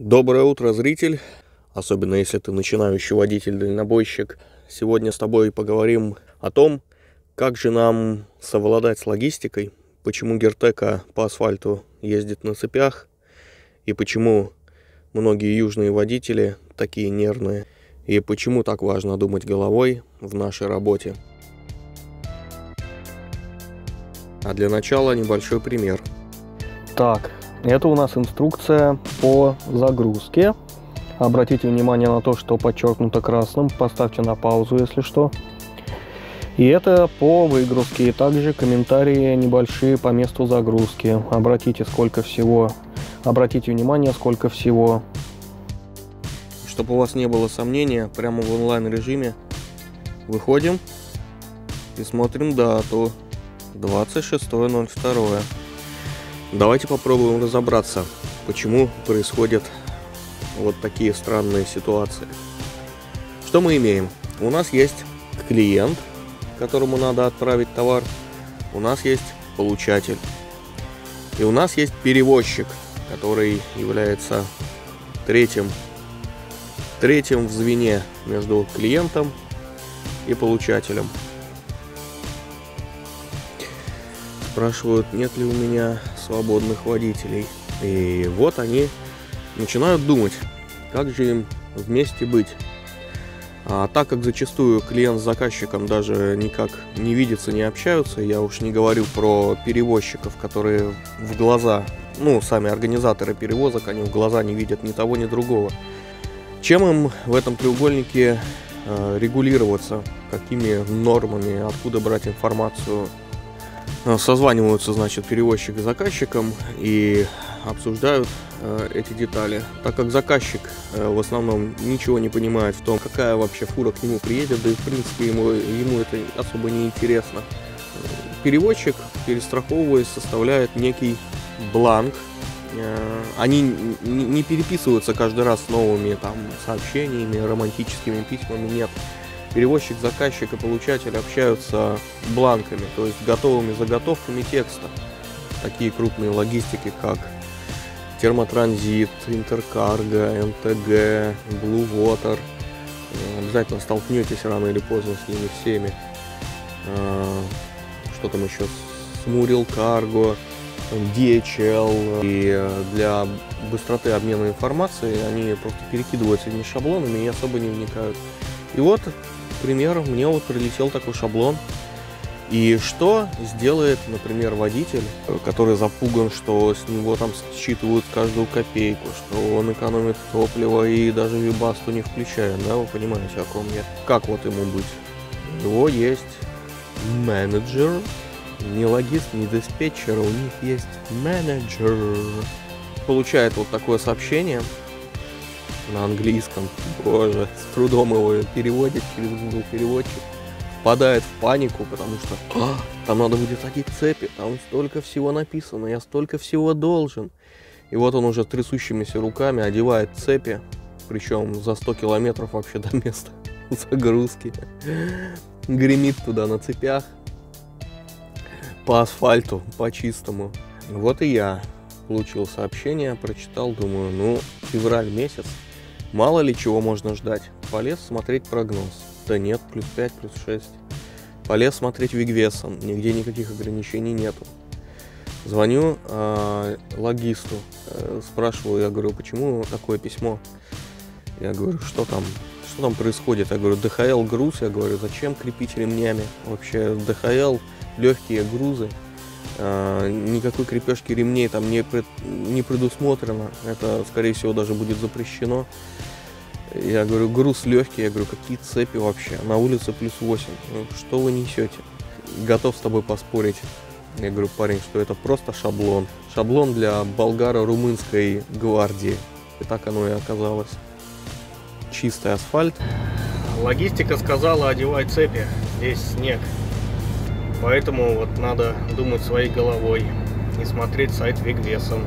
Доброе утро, зритель, особенно если ты начинающий водитель-дальнобойщик. Сегодня с тобой поговорим о том, как же нам совладать с логистикой, почему Гертека по асфальту ездит на цепях и почему многие южные водители такие нервные и почему так важно думать головой в нашей работе. А для начала небольшой пример. Так, это у нас инструкция по загрузке. Обратите внимание на то, что подчеркнуто красным. Поставьте на паузу, если что. И это по выгрузке. И также комментарии небольшие по месту загрузки. Обратите сколько всего. Обратите внимание, сколько всего. Чтобы у вас не было сомнения, прямо в онлайн режиме выходим и смотрим дату 26.02. Давайте попробуем разобраться, почему происходят вот такие странные ситуации. Что мы имеем? У нас есть клиент, которому надо отправить товар. У нас есть получатель. И у нас есть перевозчик, который является третьим, третьим в звене между клиентом и получателем. Спрашивают, нет ли у меня свободных водителей. И вот они начинают думать, как же им вместе быть. А так как зачастую клиент с заказчиком даже никак не видятся, не общаются, я уж не говорю про перевозчиков, которые в глаза, ну, сами организаторы перевозок, они в глаза не видят ни того, ни другого. Чем им в этом треугольнике э, регулироваться, какими нормами, откуда брать информацию, созваниваются, значит, перевозчик с заказчиком и обсуждают э, эти детали. Так как заказчик э, в основном ничего не понимает в том, какая вообще фура к нему приедет, да и в принципе ему, ему это особо не интересно. Переводчик, перестраховываясь, составляет некий бланк. Э, они не переписываются каждый раз с новыми там сообщениями, романтическими письмами, нет перевозчик, заказчик и получатель общаются бланками, то есть готовыми заготовками текста. Такие крупные логистики, как термотранзит, интеркарго, МТГ, Blue Water. Э, обязательно столкнетесь рано или поздно с ними всеми. Э, что там еще? Смурил Карго, DHL. И для быстроты обмена информацией они просто перекидываются этими шаблонами и особо не вникают. И вот пример, мне вот прилетел такой шаблон. И что сделает, например, водитель, который запуган, что с него там считывают каждую копейку, что он экономит топливо и даже вибасту не включает, да, вы понимаете, о ком я? Как вот ему быть? У него есть менеджер, не логист, не диспетчер, у них есть менеджер. Получает вот такое сообщение, на английском. Боже, с трудом его переводит через Google переводчик. Впадает в панику, потому что а, там надо будет одеть цепи, там столько всего написано, я столько всего должен. И вот он уже трясущимися руками одевает цепи, причем за 100 километров вообще до места загрузки. Гремит туда на цепях, по асфальту, по чистому. Вот и я получил сообщение, прочитал, думаю, ну, февраль месяц, Мало ли чего можно ждать. Полез смотреть прогноз. Да нет, плюс 5, плюс 6. Полез смотреть Вигвесом. Нигде никаких ограничений нету. Звоню э, логисту, э, спрашиваю, я говорю, почему такое письмо? Я говорю, что там, что там происходит? Я говорю, ДХЛ груз, я говорю, зачем крепить ремнями? Вообще ДХЛ, легкие грузы, никакой крепежки ремней там не, не предусмотрено. Это, скорее всего, даже будет запрещено. Я говорю, груз легкий, я говорю, какие цепи вообще? На улице плюс 8. Ну, что вы несете? Готов с тобой поспорить. Я говорю, парень, что это просто шаблон. Шаблон для болгаро-румынской гвардии. И так оно и оказалось. Чистый асфальт. Логистика сказала, одевай цепи. Здесь снег. Поэтому вот надо думать своей головой и смотреть сайт Вигвесом.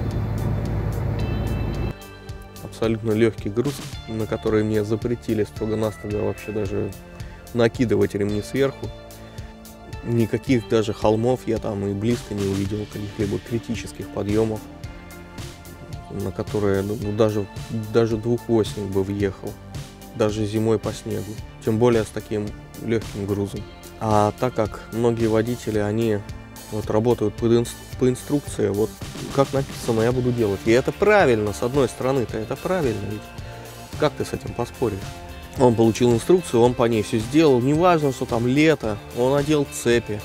Абсолютно легкий груз, на который мне запретили строго-настрого вообще даже накидывать ремни сверху. Никаких даже холмов я там и близко не увидел, каких-либо критических подъемов. на которые ну, даже, даже двухосник бы въехал, даже зимой по снегу, тем более с таким легким грузом. А так как многие водители, они вот работают по, инс- по инструкции, вот как написано, я буду делать. И это правильно, с одной стороны-то это правильно, ведь как ты с этим поспоришь? Он получил инструкцию, он по ней все сделал. Неважно, что там лето, он одел цепи.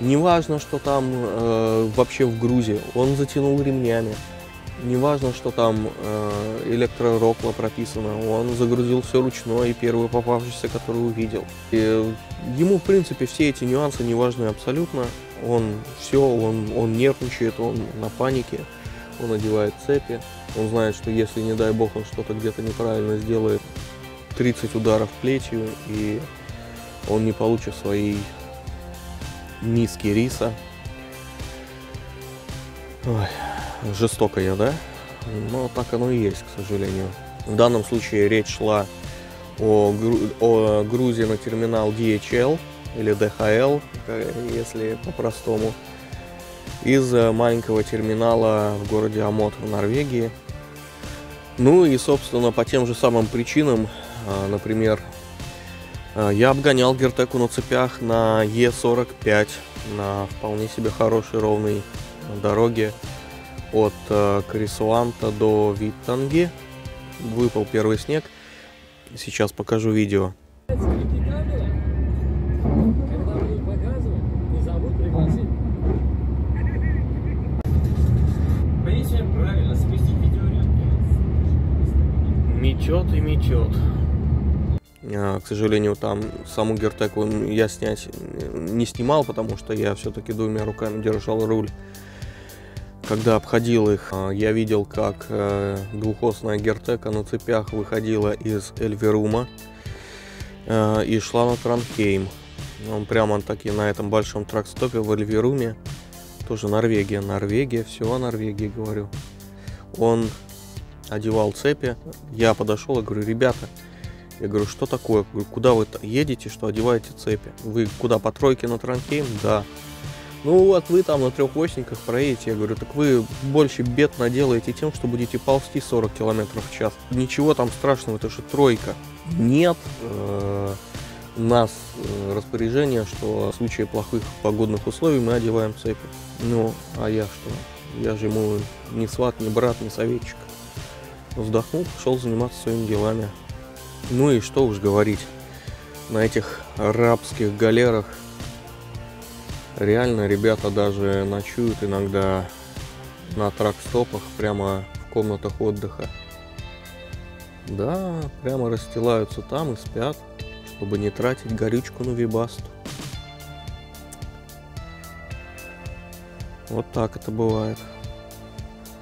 Неважно, что там э, вообще в грузе, он затянул ремнями. Неважно, что там э, электророкла прописано, он загрузил все ручной и первый попавшийся, который увидел. И ему, в принципе, все эти нюансы не важны абсолютно. Он все, он, он нервничает, он на панике, он одевает цепи. Он знает, что если, не дай бог, он что-то где-то неправильно сделает, 30 ударов плетью, и он не получит свои миски риса. Ой, жестоко я, да? Но так оно и есть, к сожалению. В данном случае речь шла о, гру- о грузе на терминал DHL или DHL, э, если по-простому, из э, маленького терминала в городе Амот в Норвегии. Ну и, собственно, по тем же самым причинам, а, например, а, я обгонял Гертеку на цепях на Е45 на вполне себе хорошей ровной дороге от э, Крисуанта до Виттанги. Выпал первый снег. Сейчас покажу видео. Метет и метет. А, К сожалению, там саму Гертеку я снять не снимал, потому что я все-таки двумя руками держал руль. Когда обходил их, а, я видел, как э, двухосная Гертека на цепях выходила из Эльверума э, и шла на Транхейм. Он прямо таки на этом большом тракстопе в Эльверуме, тоже Норвегия, Норвегия, все о Норвегии говорю. Он одевал цепи, я подошел и говорю, ребята, я говорю, что такое? Куда вы едете, что одеваете цепи? Вы куда, по тройке на Транхейм? Да. Ну вот вы там на трехосниках проедете. Я говорю, так вы больше бед наделаете тем, что будете ползти 40 километров в час. Ничего там страшного, это же тройка. Нет э, у нас э, распоряжение, что в случае плохих погодных условий мы одеваем цепи. Ну, а я что? Я же ему ни сват, ни брат, ни советчик. Вздохнул, пошел заниматься своими делами. Ну и что уж говорить, на этих арабских галерах реально ребята даже ночуют иногда на трак-стопах прямо в комнатах отдыха. Да, прямо расстилаются там и спят, чтобы не тратить горючку на вибасту. Вот так это бывает.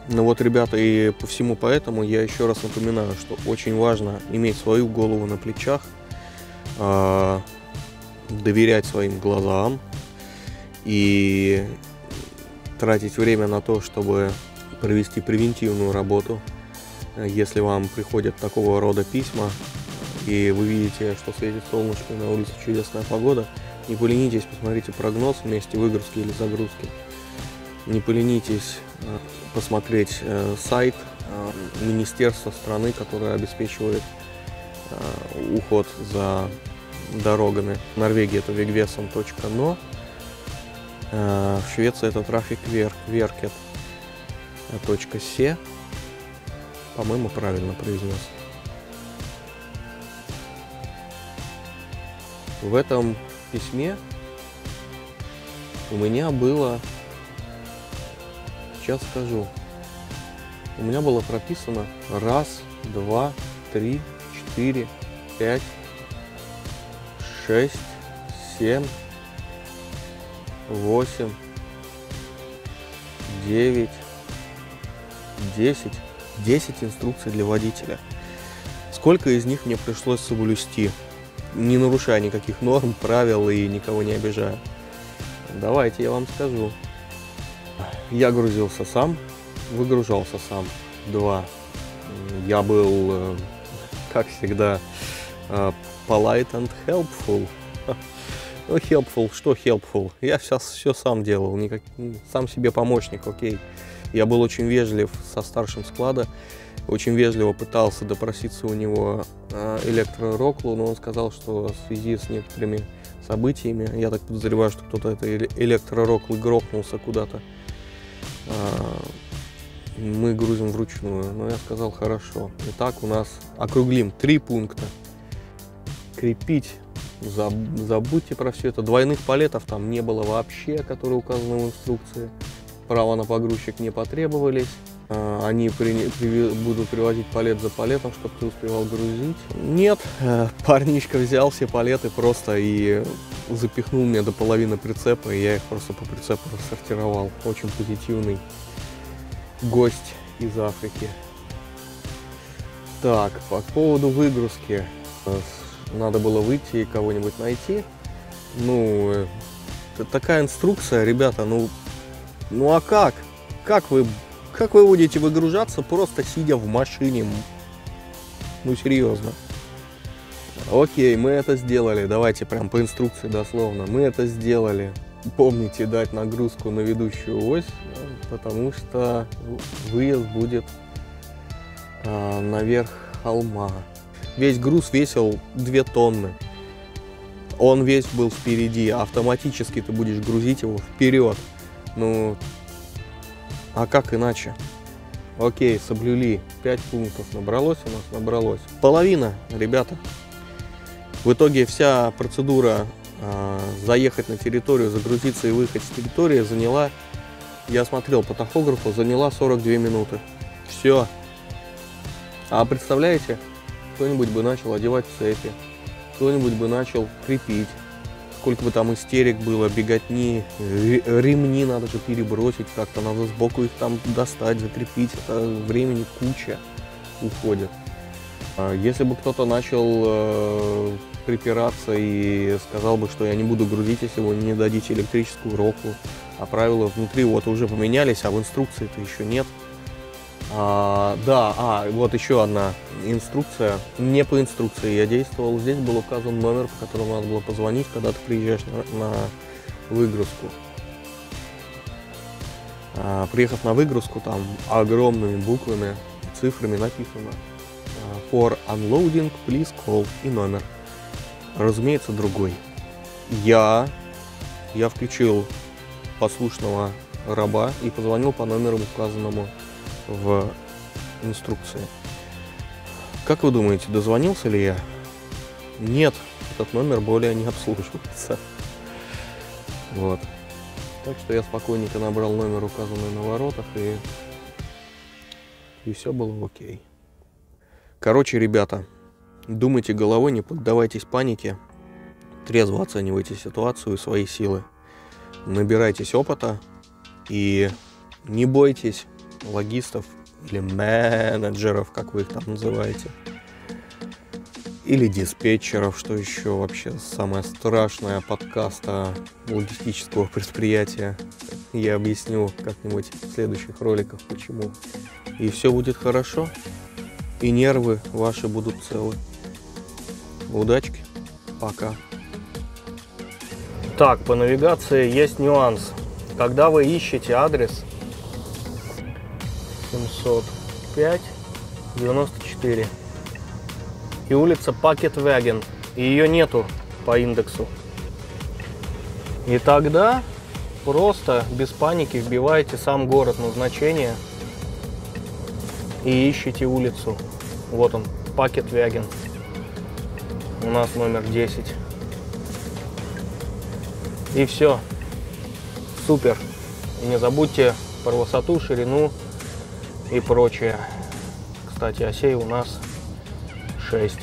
Ну вот, ребята, и по всему поэтому я еще раз напоминаю, что очень важно иметь свою голову на плечах, а, доверять своим глазам и тратить время на то, чтобы провести превентивную работу. Если вам приходят такого рода письма, и вы видите, что светит солнышко, на улице чудесная погода, не поленитесь, посмотрите прогноз вместе выгрузки или загрузки. Не поленитесь э, посмотреть э, сайт э, министерства страны, которое обеспечивает уход за дорогами. В Норвегии это э, в Швеции это trafikverket.se. По-моему, правильно произнес. В этом письме у меня было Сейчас скажу. У меня было прописано раз, два, три, четыре, пять, шесть, семь, восемь, девять, десять. Десять инструкций для водителя. Сколько из них мне пришлось соблюсти, не нарушая никаких норм, правил и никого не обижая? Давайте я вам скажу. Я грузился сам, выгружался сам. Два. Я был, э, как всегда, э, polite and helpful. Ну, helpful, что helpful? Я сейчас все сам делал, никак, сам себе помощник, окей. Я был очень вежлив со старшим склада, очень вежливо пытался допроситься у него электророклу, но он сказал, что в связи с некоторыми событиями, я так подозреваю, что кто-то это электророклы грохнулся куда-то, а, мы грузим вручную. Но я сказал, хорошо. Итак, у нас округлим три пункта. Крепить, забудьте про все это. Двойных палетов там не было вообще, которые указаны в инструкции. Право на погрузчик не потребовались. А, они при, при, будут привозить палет за палетом, чтобы ты успевал грузить. Нет, э, парнишка взял все палеты просто и запихнул мне до половины прицепа, и я их просто по прицепу рассортировал. Очень позитивный гость из Африки. Так, по поводу выгрузки. Надо было выйти и кого-нибудь найти. Ну, э, такая инструкция, ребята, ну, ну а как? Как вы, как вы будете выгружаться, просто сидя в машине? Ну, серьезно. Окей, мы это сделали. Давайте прям по инструкции дословно. Мы это сделали. Помните дать нагрузку на ведущую ось, потому что выезд будет а, наверх холма. Весь груз весил 2 тонны. Он весь был впереди. Автоматически ты будешь грузить его вперед. Ну, а как иначе? Окей, соблюли. 5 пунктов набралось у нас? Набралось. Половина, ребята. В итоге вся процедура э, заехать на территорию, загрузиться и выехать с территории заняла, я смотрел по тахографу, заняла 42 минуты. Все. А представляете, кто-нибудь бы начал одевать цепи, кто-нибудь бы начал крепить, сколько бы там истерик было, беготни, ремни надо же перебросить как-то, надо сбоку их там достать, закрепить, это времени куча уходит. А если бы кто-то начал э, припираться и сказал бы, что я не буду грузить, если вы не дадите электрическую року, а правила внутри вот уже поменялись, а в инструкции-то еще нет. А, да, а, вот еще одна инструкция. Не по инструкции я действовал. Здесь был указан номер, по которому надо было позвонить, когда ты приезжаешь на, на выгрузку. А, приехав на выгрузку, там огромными буквами, цифрами написано а, For unloading, please call и номер. Разумеется, другой. Я, я включил послушного раба и позвонил по номеру, указанному в инструкции. Как вы думаете, дозвонился ли я? Нет, этот номер более не обслуживается. Вот. Так что я спокойненько набрал номер, указанный на воротах, и, и все было окей. Короче, ребята, думайте головой, не поддавайтесь панике, трезво оценивайте ситуацию и свои силы. Набирайтесь опыта и не бойтесь логистов или менеджеров, как вы их там называете. Или диспетчеров, что еще вообще самое страшное подкаста логистического предприятия. Я объясню как-нибудь в следующих роликах, почему. И все будет хорошо. И нервы ваши будут целы. Удачки. Пока. Так, по навигации есть нюанс. Когда вы ищете адрес 705 94 и улица Пакетваген, и ее нету по индексу. И тогда просто без паники вбиваете сам город назначения и ищите улицу. Вот он, Пакетваген. У нас номер 10. И все. Супер. И не забудьте про высоту, ширину и прочее. Кстати, осей у нас 6.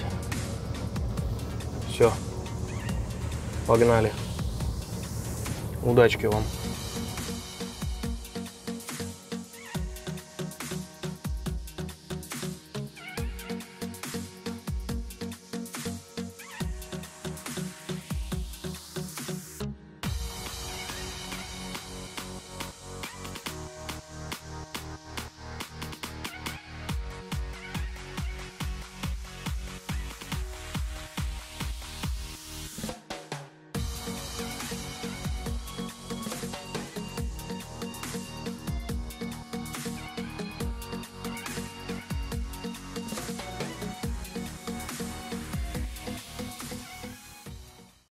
Все. Погнали. Удачки вам.